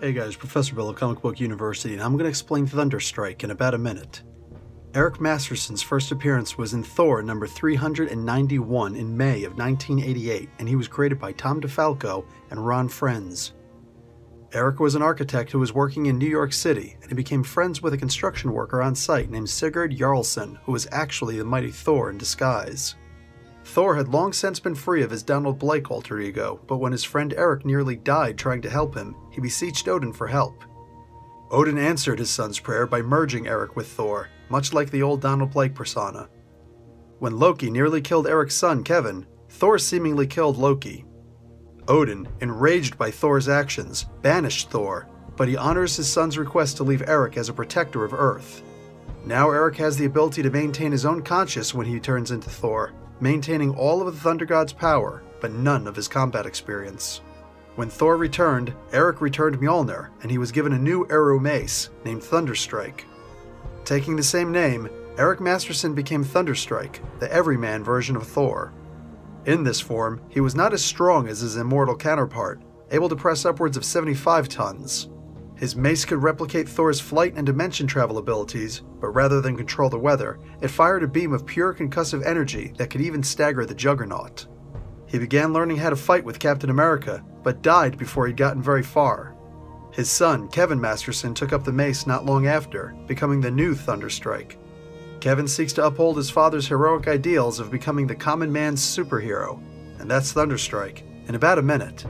Hey guys, Professor Bill of Comic Book University, and I'm going to explain Thunderstrike in about a minute. Eric Masterson's first appearance was in Thor number 391 in May of 1988, and he was created by Tom DeFalco and Ron Frenz. Eric was an architect who was working in New York City, and he became friends with a construction worker on site named Sigurd Jarlson, who was actually the mighty Thor in disguise. Thor had long since been free of his Donald Blake alter ego, but when his friend Eric nearly died trying to help him, he beseeched Odin for help. Odin answered his son's prayer by merging Eric with Thor, much like the old Donald Blake persona. When Loki nearly killed Eric's son, Kevin, Thor seemingly killed Loki. Odin, enraged by Thor's actions, banished Thor, but he honors his son's request to leave Eric as a protector of Earth. Now Eric has the ability to maintain his own conscience when he turns into Thor, maintaining all of the Thunder God's power, but none of his combat experience. When Thor returned, Eric returned Mjolnir, and he was given a new Uru mace named Thunderstrike. Taking the same name, Eric Masterson became Thunderstrike, the everyman version of Thor. In this form, he was not as strong as his immortal counterpart, able to press upwards of 75 tons. His mace could replicate Thor's flight and dimension travel abilities, but rather than control the weather, it fired a beam of pure concussive energy that could even stagger the Juggernaut. He began learning how to fight with Captain America, but died before he'd gotten very far. His son, Kevin Masterson, took up the mace not long after, becoming the new Thunderstrike. Kevin seeks to uphold his father's heroic ideals of becoming the common man's superhero, and that's Thunderstrike, in about a minute.